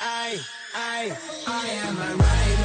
I, I, I am a writer.